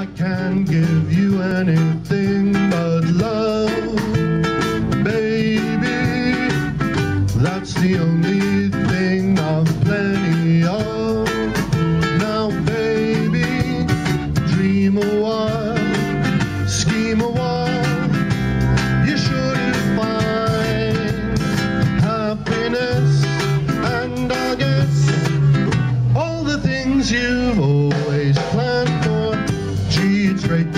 I can't give you anything but love, baby. That's the only thing I've plenty of. Now, baby, dream a while, scheme a while. You should find happiness, and I guess all the things you've always planned for.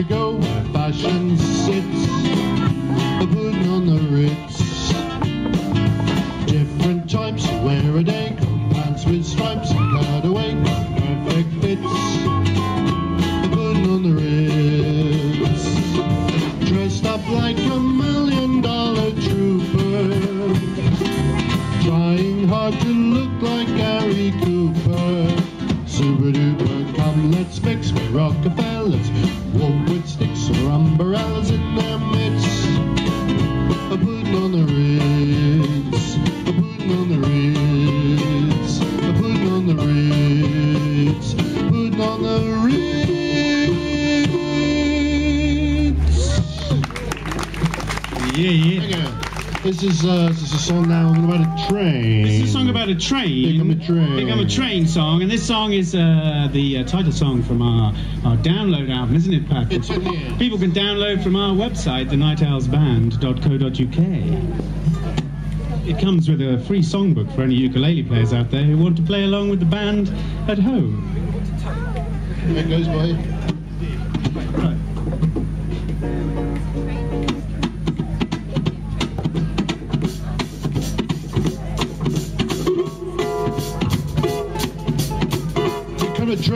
You go fashion sits? Or umbrellas in their midst. A putting on the Ritz. A putting on the Ritz. A putting on the Ritz. Putting on the Ritz. Yeah, yeah. This is uh, this is a song now about a train. This is a song about a train. Become a train. Become a train song, and this song is uh, the uh, title song from our, our download album, isn't it, Pat? It's in here. People can download from our website, thenightowlsband.co.uk. It comes with a free songbook for any ukulele players out there who want to play along with the band at home. It goes by.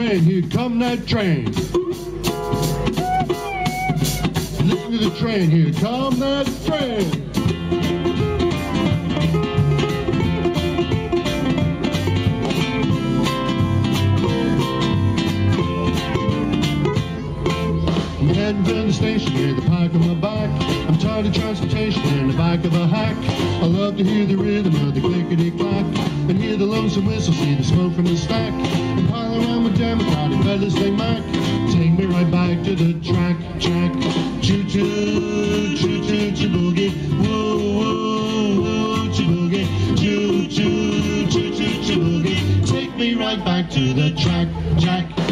Train, here come that train. Listen to the train, here come that train. I'm heading for the station, hear the park on my back. I'm tired. of transportation in the back of a hack. I love to hear the rhythm of the clickety clack and hear the lonesome whistle, see the smoke from the stack. And pile around with democratic fellas they mac. Take me right back to the track, track. Choo choo, choo choo, choo boogie. Woo woo, woo, choo boogie. Choo choo, choo choo, choo boogie. Take me right back to the track, track.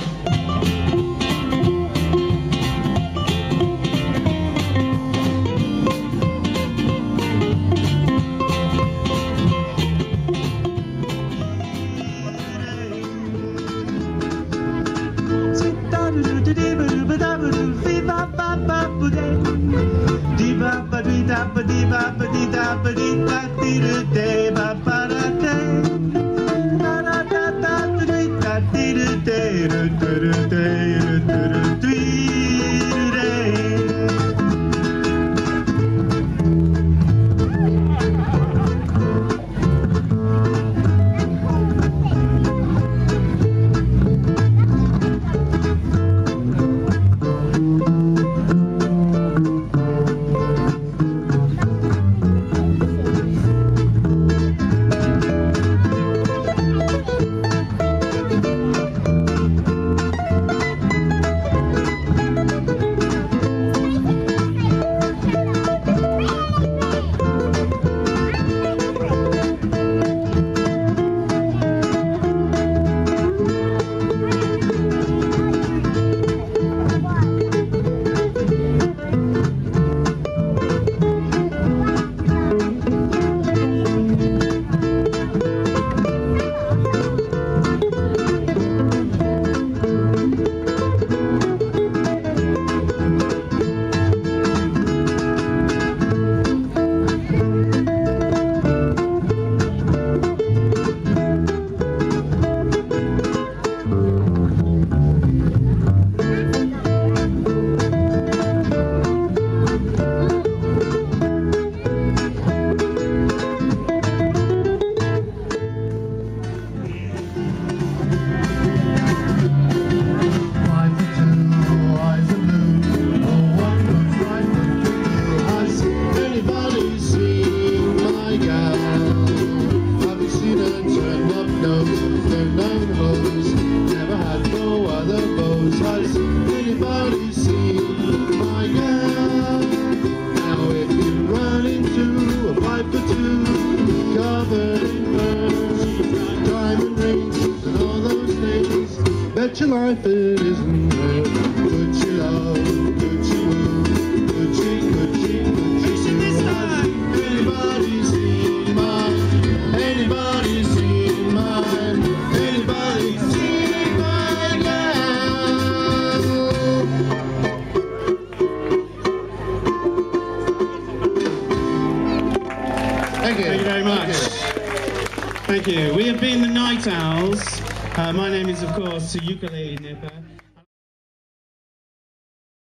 Anybody my? Now if you run into a for two, covered in pearls, diamond rings and all those things. Bet your life it isn't Thank you. We have been the Night Owls. Uh, my name is, of course, Ukulele Nipper.